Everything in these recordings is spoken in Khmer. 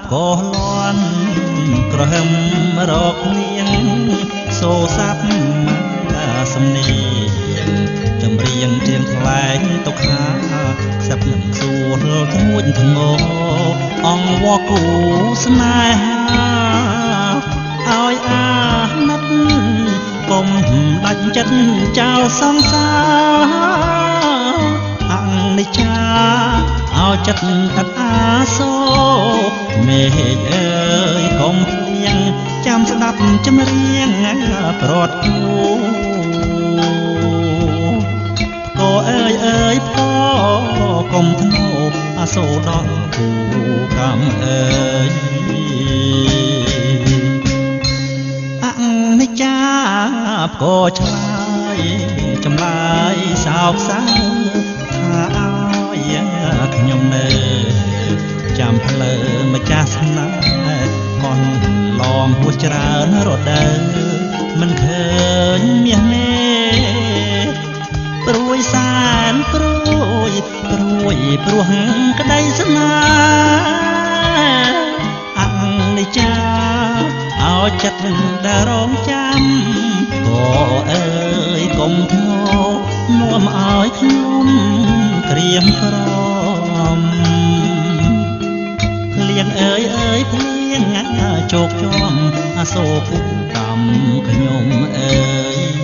បក៏លន់ក្រហមរកនាងសូសាប់សំនៀងចម្រៀងជាងថ្លែងទុកខាខ្សឹបនឹងសួលធ្ងួចធ្ងោអងវគូស្នេហាឲ្យអាណិតកុំដាច់ចិត្តចោលសង្សារអនិច្ចា ឲ្យចិត្តអត់អាសូរមេឃអើយកុំភ្លៀងចាំស្ដាប់ចម្រៀងប្រត់គូអើយអើយផកុំធ្នោអាសូរដល់គូកំអើយ ច្រើនរដូវមិនឃើញមាសមេព្រួយសានព្រួយព្រួយព្រោះក្តីស្នេហ៍អនិច្ចាឲ្យចិត្តដែលរងចាំក៏អើយកុំធ្ងោនាំឲ្យខ្ញុំក្រៀមក្រំភ្លៀងអើយអើយភ្លៀង ជោគជាំអាសូរពុកម្មខ្ញុំអើយ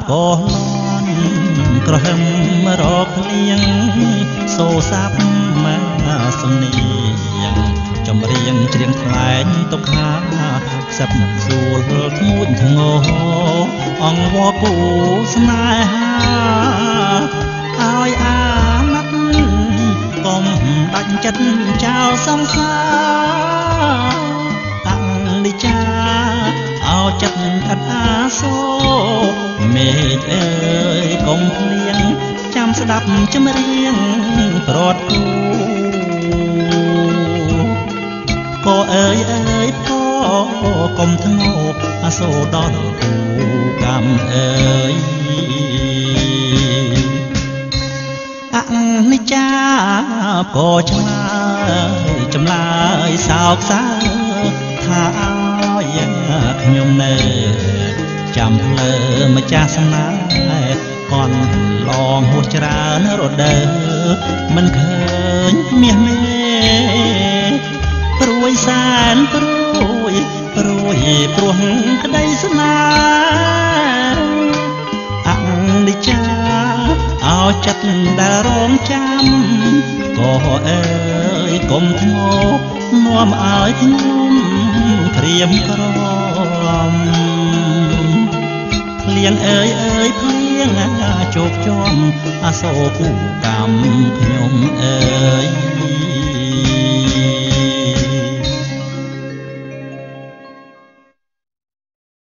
ផ្គរលន់ក្រហមរកលៀងសូសាប់មកសំនៀងចម្រៀងច្រៀងថ្លែងទុកខាសັບសួលធ្ងួចធ្ងោអងវគូស្នេហាឲ្យអាណិតកុំដាច់ចិត្តចោលសង្សារ មេឃអើយកុំភ្លៀងចាំស្ដាប់ចម្រៀងប្រត់គូក៏អើយអើយផកុំធ្ងោអាសូរដល់គូកម្មអើយអនិច្ចាក៏ឆ្លើយចម្លើយសោកសៅថាខ្ញុំនៅ ចាំផ្លូវម្ចាស់ស្នេហ៍កន់ឡងហួសច្រើនរដូវមិនឃើញមាសមេព្រួយសានព្រួយព្រួយព្រោះក្តីស្នេហ៍អនិច្ចាឲ្យចិត្តដែលរងចាំក៏អើយកុំធ្ងោនាំឲ្យខ្ញុំក្រៀមក្រំ ភ្លៀងអើយអើយភ្លៀងជោគជាំអសូរគូកម្មខ្ញុំអើយ